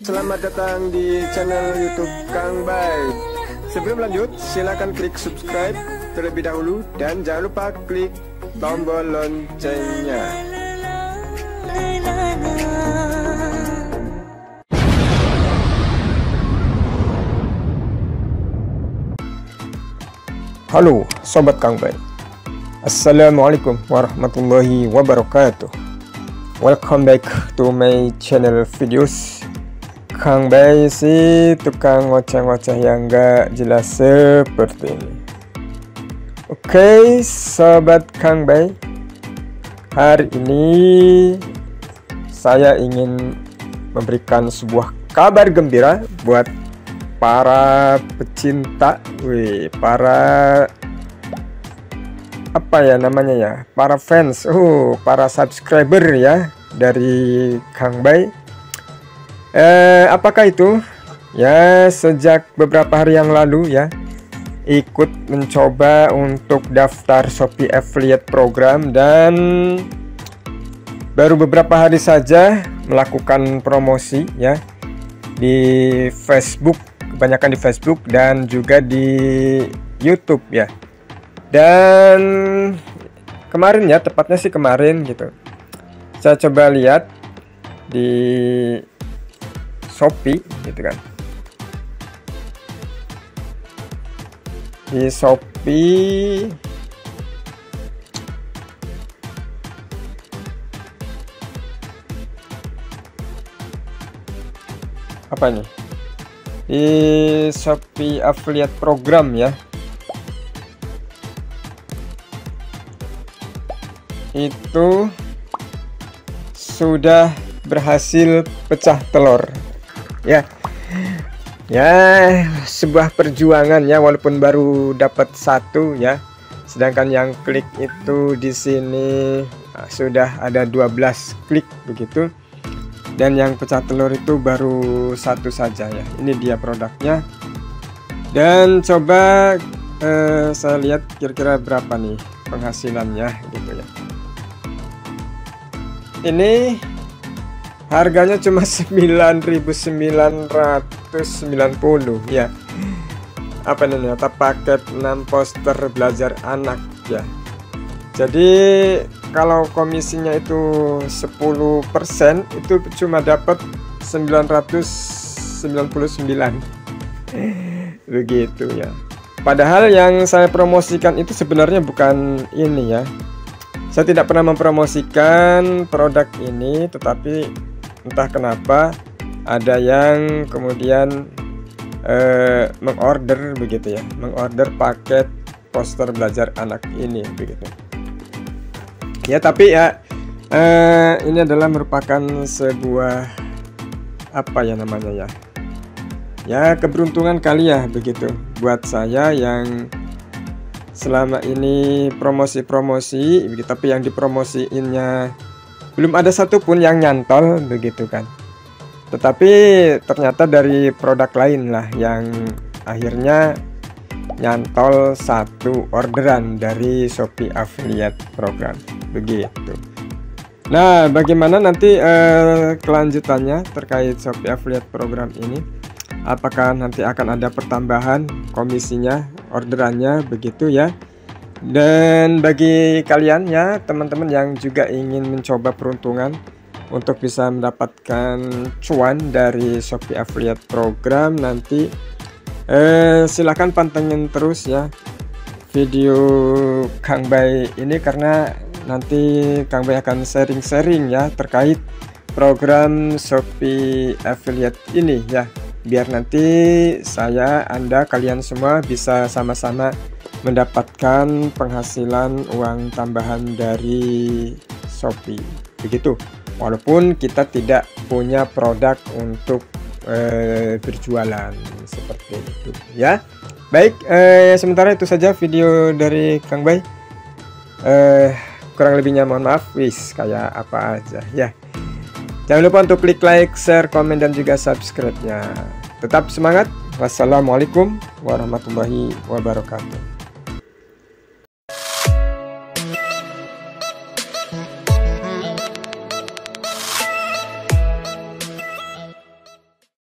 Selamat datang di channel YouTube Kang Bay. Sebelum lanjut, silakan klik subscribe terlebih dahulu dan jangan lupa klik tombol loncengnya. Halo Sobat Kang Bay Assalamualaikum warahmatullahi wabarakatuh Welcome back to my channel videos Kang Bay sih tukang ngoceh-ngoceh yang gak jelas seperti ini. Oke okay, Sobat Kang Bay Hari ini saya ingin memberikan sebuah kabar gembira buat para pecinta, wih, para apa ya namanya ya, para fans, uh, para subscriber ya dari Kang Bay Eh, apakah itu? Ya, sejak beberapa hari yang lalu ya, ikut mencoba untuk daftar Shopee Affiliate Program dan baru beberapa hari saja melakukan promosi ya di Facebook, kebanyakan di Facebook dan juga di YouTube ya. Dan kemarin ya, tepatnya sih kemarin gitu. Saya coba lihat di Shopee gitu kan. Di Shopee apa nih di Shopee affiliate program ya. Itu sudah berhasil pecah telur ya. Ya sebuah perjuangan ya walaupun baru dapat satu ya. Sedangkan yang klik itu di sini nah, sudah ada 12 klik begitu. Dan yang pecah telur itu baru satu saja ya. Ini dia produknya. Dan coba eh, saya lihat kira-kira berapa nih penghasilannya gitu ya. Ini harganya cuma 9.990 ya. Apa namanya atau paket 6 poster belajar anak ya. Jadi kalau komisinya itu 10% itu cuma dapat 999 begitu ya. Padahal yang saya promosikan itu sebenarnya bukan ini ya. Saya tidak pernah mempromosikan produk ini tetapi entah kenapa ada yang kemudian eh, mengorder begitu ya mengorder paket poster belajar anak ini begitu. Ya tapi ya eh, ini adalah merupakan sebuah apa ya namanya ya ya keberuntungan kali ya begitu buat saya yang selama ini promosi-promosi tapi yang dipromosiinnya belum ada satupun yang nyantol begitu kan. Tetapi ternyata dari produk lain lah yang akhirnya nyantol satu orderan dari Shopee Affiliate Program. Begitu. Nah bagaimana nanti eh, kelanjutannya terkait Shopee Affiliate Program ini? Apakah nanti akan ada pertambahan komisinya orderannya begitu ya dan bagi kalian ya teman-teman yang juga ingin mencoba peruntungan untuk bisa mendapatkan cuan dari Shopee Affiliate Program nanti eh, silahkan pantengin terus ya video Kang Bay ini karena nanti Kang Bay akan sharing-sharing ya terkait program Shopee Affiliate ini ya. Biar nanti saya Anda kalian semua bisa sama-sama mendapatkan penghasilan uang tambahan dari Shopee. Begitu. Walaupun kita tidak punya produk untuk eh, berjualan seperti itu ya. Baik eh, sementara itu saja video dari Kang Bay. Eh, kurang lebihnya mohon maaf wis kayak apa aja ya. Jangan lupa untuk klik like share komen dan juga subscribe nya tetap semangat. Wassalamualaikum warahmatullahi wabarakatuh